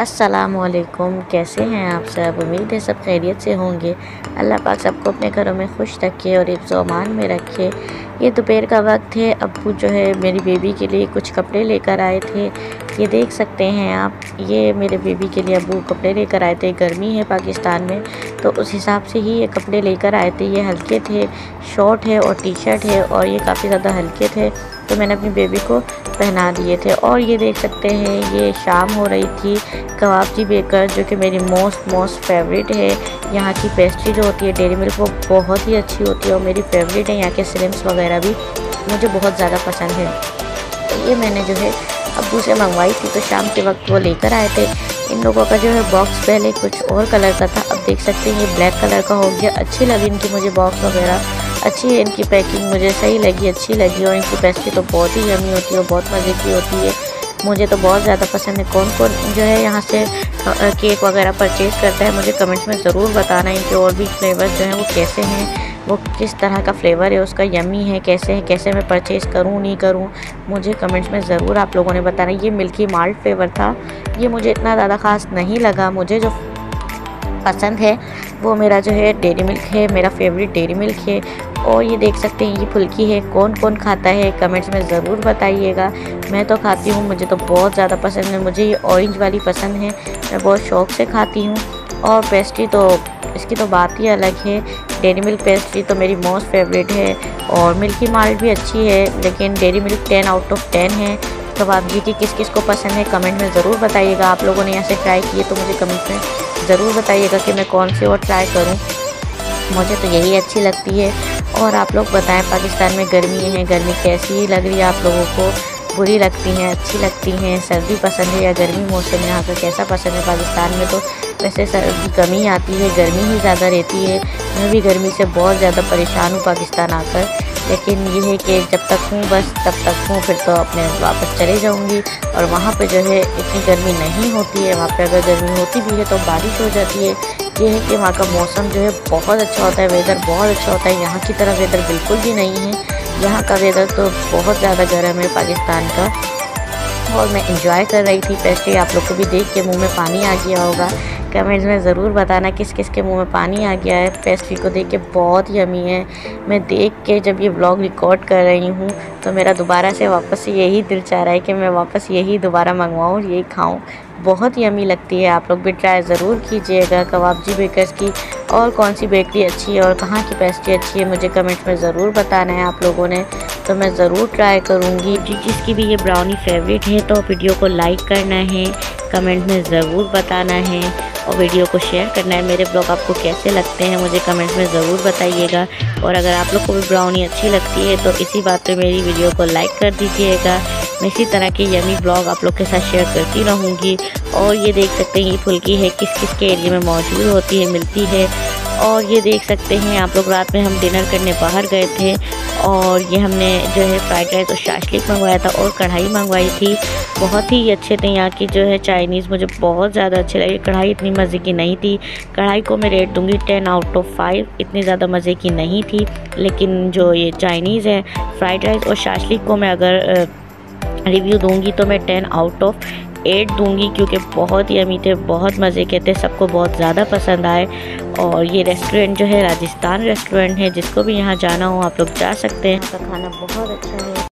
असलकुम कैसे हैं आप सब? उम्मीद है सब खैरियत से होंगे। अल्लाह पाक सबको अपने घरों में खुश रखे और एक जमान में रखे। ये दोपहर का वक्त है। अबू जो है मेरी बेबी के लिए कुछ कपड़े लेकर आए थे। ये देख सकते हैं आप, ये मेरे बेबी के लिए अबू कपड़े लेकर आए थे, गर्मी है पाकिस्तान में तो उस हिसाब से ही ये कपड़े लेकर आए थे, ये हल्के थे, शॉर्ट है और टी शर्ट है और ये काफ़ी ज़्यादा हल्के थे तो मैंने अपनी बेबी को पहना दिए थे। और ये देख सकते हैं, ये शाम हो रही थी, कबाबजी बेकर, जो कि मेरी मोस्ट मोस्ट फेवरेट है, यहाँ की पेस्ट्री जो होती है डेरी मिल्क वो बहुत ही अच्छी होती है और मेरी फेवरेट है, यहाँ के स्लिम्स वगैरह भी, मुझे बहुत ज़्यादा पसंद है। तो ये मैंने जो है अबू से मंगवाई थी तो शाम के वक्त वो लेकर आए थे। इन लोगों का जो है बॉक्स पहले कुछ और कलर का था। अब देख सकते हैं ये ब्लैक कलर का हो गया। अच्छी लगी इनकी मुझे बॉक्स वगैरह। अच्छी है इनकी पैकिंग मुझे सही लगी, अच्छी लगी। और इनकी पेस्ट्री तो बहुत ही यमी होती है और बहुत मज़े की होती है। मुझे तो बहुत ज़्यादा पसंद है। कौन कौन जो है यहाँ से केक वगैरह परचेज़ करता है, मुझे कमेंट्स में ज़रूर बताना इनके और भी फ्लेवर जो हैं वो कैसे हैं। वो किस तरह का फ्लेवर है, उसका यमी है, कैसे है, कैसे मैं परचेज़ करूँ, नहीं करूँ, मुझे कमेंट्स में ज़रूर आप लोगों ने बताना। ये मिल्की माल्ट फ्लेवर था, ये मुझे इतना ज़्यादा ख़ास नहीं लगा। मुझे जो पसंद है, वो मेरा जो है डेरी मिल्क है, मेरा फेवरेट डेरी मिल्क है। और ये देख सकते हैं, ये फुल्की है कौन कौन खाता है कमेंट्स में ज़रूर बताइएगा। मैं तो खाती हूँ, मुझे तो बहुत ज़्यादा पसंद है, मुझे ये ऑरेंज वाली पसंद है। मैं बहुत शौक से खाती हूँ। और पेस्ट्री तो इसकी तो बात ही अलग है। डेरी मिल्क पेस्ट्री तो मेरी मोस्ट फेवरेट है और मिल्की माल्ट भी अच्छी है, लेकिन Dairy Milk ten out of ten है। जी की किस किस को पसंद है कमेंट में ज़रूर बताइएगा। आप लोगों ने यहाँ से ट्राई किए तो मुझे कमेंट में ज़रूर बताइएगा कि मैं कौन सी और ट्राई करूँ। मुझे तो यही अच्छी लगती है। और आप लोग बताएँ, पाकिस्तान में गर्मी है, गर्मी कैसी लग रही है आप लोगों को? बुरी लगती हैं, अच्छी लगती हैं, सर्दी पसंद है या गर्मी मौसम यहाँ का कैसा पसंद है पाकिस्तान में तो वैसे सर्दी कमी आती है, गर्मी ही ज़्यादा रहती है। मैं भी गर्मी से बहुत ज़्यादा परेशान हूँ पाकिस्तान आकर। लेकिन ये है कि जब तक हूँ बस, तब तक हूँ, फिर तो अपने वापस चले जाऊँगी। और वहाँ पे जो है इतनी गर्मी नहीं होती है, वहाँ पे अगर गर्मी होती भी है तो बारिश हो जाती है। ये है कि वहाँ का मौसम जो है बहुत अच्छा होता है वेदर बहुत अच्छा होता है, यहाँ की तरह वेदर बिल्कुल भी नहीं है। यहाँ का वेदर तो बहुत ज़्यादा गर्म है पाकिस्तान का। और मैं इंजॉय कर रही थी पेस्ट्री आप लोग को भी देख के मुँह में पानी आ गया होगा। कमेंट्स में ज़रूर बताना किस किस के मुँह में पानी आ गया है। पेस्ट्री को देख के बहुत यमी है। मैं देख के जब ये ब्लॉग रिकॉर्ड कर रही हूँ तो मेरा दोबारा से वापस यही दिल चाह रहा है कि मैं वापस यही दोबारा मंगवाऊँ यही खाऊँ। बहुत यमी लगती है। आप लोग भी ट्राई ज़रूर कीजिएगा कबाबजी बेकर्स की। और कौन सी बेकरी अच्छी है और कहाँ की पेस्ट्री अच्छी है, मुझे कमेंट में ज़रूर बताना है आप लोगों ने। तो मैं ज़रूर ट्राई करूँगी। जिसकी भी ये ब्राउनी फेवरेट है तो वीडियो को लाइक करना है कमेंट में ज़रूर बताना है। और वीडियो को शेयर करना है। मेरे ब्लॉग आपको कैसे लगते हैं, मुझे कमेंट में ज़रूर बताइएगा। और अगर आप लोग को भी ब्राउनी अच्छी लगती है तो इसी बात पे मेरी वीडियो को लाइक कर दीजिएगा। मैं इसी तरह के यमी ब्लॉग आप लोग के साथ शेयर करती रहूँगी। और ये देख सकते हैं, ये फुल्की है किस किस के एरिए में मौजूद होती है, मिलती है। और ये देख सकते हैं, आप लोग रात में हम डिनर करने बाहर गए थे। और ये हमने जो है फ्राइड राइस और शाशलिक मंगवाया था और कढ़ाई मंगवाई थी। बहुत ही अच्छे थे यहाँ की जो है चाइनीज़ मुझे बहुत ज़्यादा अच्छी लगी। कढ़ाई इतनी मज़े की नहीं थी। कढ़ाई को मैं रेट दूँगी टेन आउट ऑफ़ फाइव इतनी ज़्यादा मज़े की नहीं थी। लेकिन जो ये चाइनीज़ है फ्राइड राइस और शाशलिक को मैं अगर रिव्यू दूँगी तो मैं टेन आउट ऑफ़ एट दूँगी क्योंकि बहुत ही अमी थे, बहुत मज़े के थे, सबको बहुत ज़्यादा पसंद आए। और ये रेस्टोरेंट जो है राजस्थान रेस्टोरेंट है, जिसको भी यहाँ जाना हो आप लोग जा सकते हैं। इसका खाना बहुत अच्छा है।